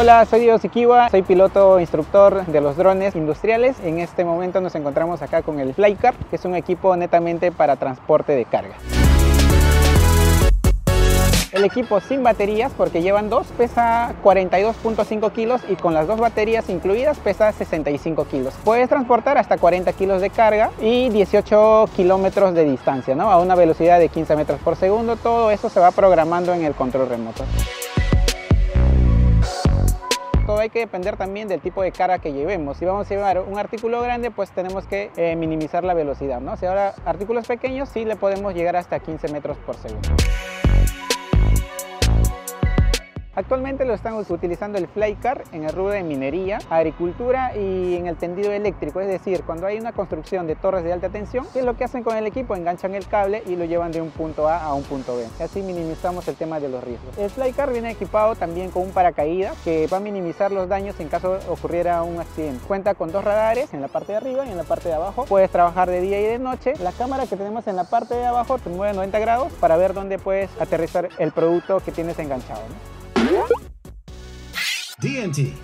Hola, soy Diego Sikiwa, soy piloto instructor de los drones industriales. En este momento nos encontramos acá con el Flycar, que es un equipo netamente para transporte de carga. El equipo sin baterías, porque llevan dos, pesa 42.5 kilos y con las dos baterías incluidas pesa 65 kilos. Puedes transportar hasta 40 kilos de carga y 18 kilómetros de distancia, ¿no? a una velocidad de 15 metros por segundo. Todo eso se va programando en el control remoto todo hay que depender también del tipo de carga que llevemos. Si vamos a llevar un artículo grande, pues tenemos que eh, minimizar la velocidad, ¿no? Si ahora artículos pequeños, sí le podemos llegar hasta 15 metros por segundo. Actualmente lo están utilizando el Flycar en el rubro de minería, agricultura y en el tendido eléctrico, es decir, cuando hay una construcción de torres de alta tensión, ¿qué es lo que hacen con el equipo? Enganchan el cable y lo llevan de un punto A a un punto B. Así minimizamos el tema de los riesgos. El Flycar viene equipado también con un paracaídas que va a minimizar los daños en caso ocurriera un accidente. Cuenta con dos radares en la parte de arriba y en la parte de abajo. Puedes trabajar de día y de noche. La cámara que tenemos en la parte de abajo te mueve 90 grados para ver dónde puedes aterrizar el producto que tienes enganchado. DNT